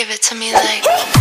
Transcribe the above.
Give it to me like.